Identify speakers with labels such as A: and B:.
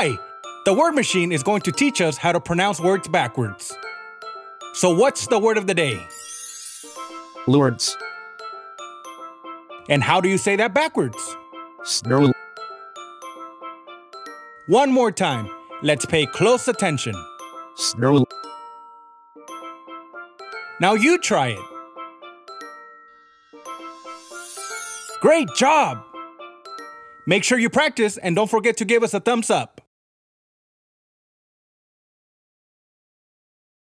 A: Hi! The word machine is going to teach us how to pronounce words backwards. So, what's the word of the day?
B: Lourdes.
A: And how do you say that backwards?
B: Snurl.
A: One more time. Let's pay close attention.
B: Snurl.
A: Now you try it. Great job! Make sure you practice and don't forget to give us a thumbs up.